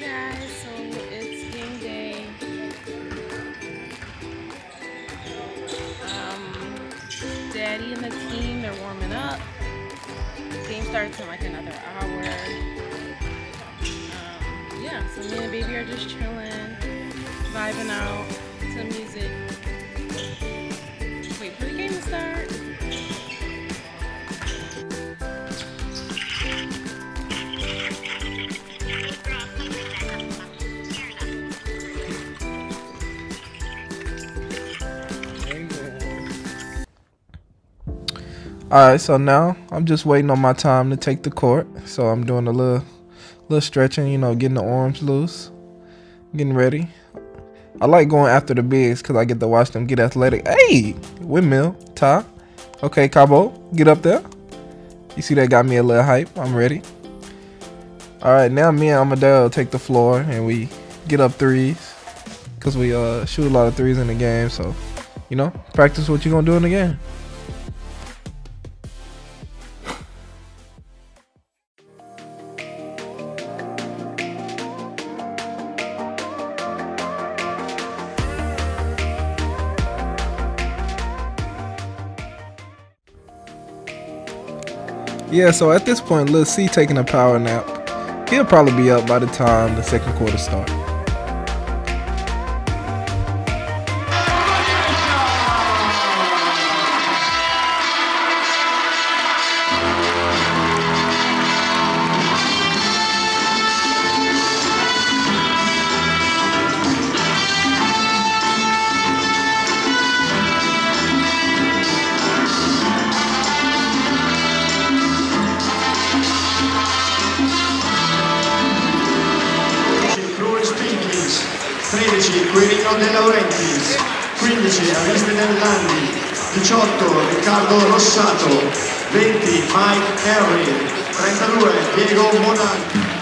Guys, so it's game day. Um, Daddy and the team, they're warming up. Game starts in like another hour. Um, yeah, so me and baby are just chilling, vibing out to music. Alright, so now I'm just waiting on my time to take the court. So I'm doing a little little stretching, you know, getting the arms loose, getting ready. I like going after the bigs because I get to watch them get athletic. Hey, windmill, tie. Okay, Cabo, get up there. You see that got me a little hype. I'm ready. Alright, now me and Amedeo take the floor and we get up threes. Cause we uh shoot a lot of threes in the game, so you know, practice what you're gonna do in the game. Yeah, so at this point, Lil C taking a power nap. He'll probably be up by the time the second quarter starts. 13 Quirino De Laurentiis, 15 Aristide Landi, 18 Riccardo Rossato, 20 Mike Henry, 32 Diego Monaghi.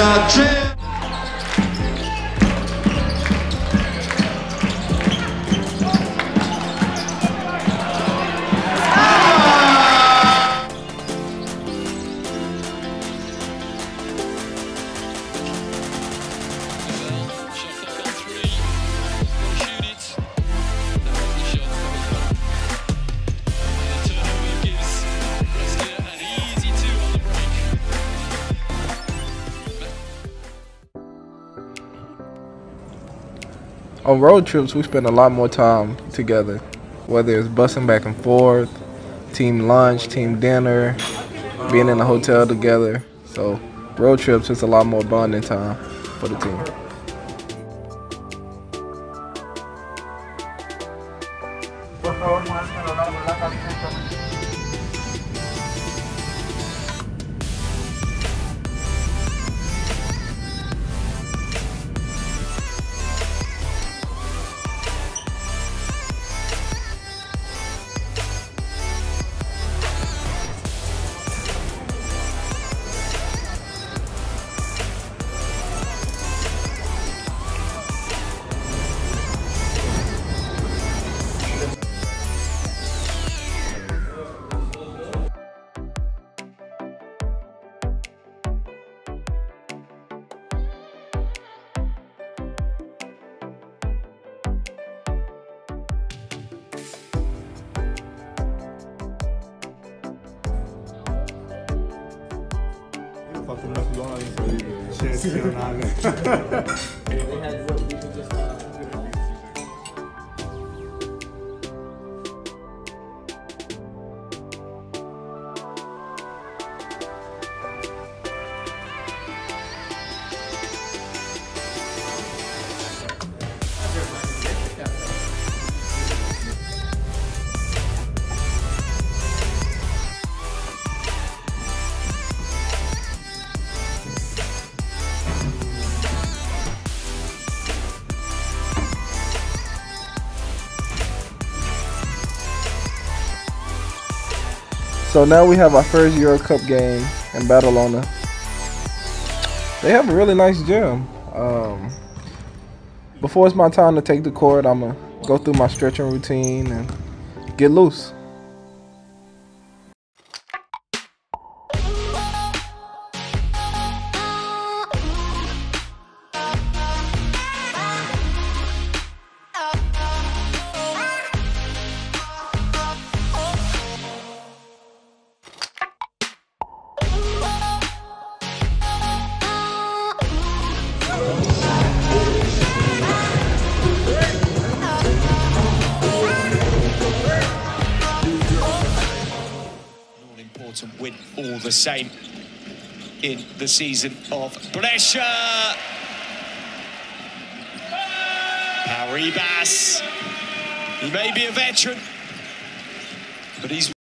Rimessa Ge- On road trips, we spend a lot more time together, whether it's bussing back and forth, team lunch, team dinner, being in a hotel together. So, road trips is a lot more bonding time for the team. fatto enough noise per eccezionale. So now we have our first Euro Cup game in Badalona. They have a really nice gym. Um, before it's my time to take the court, I'm gonna go through my stretching routine and get loose. Important win all the same in the season of Brescia. Paribas. He may be a veteran, but he's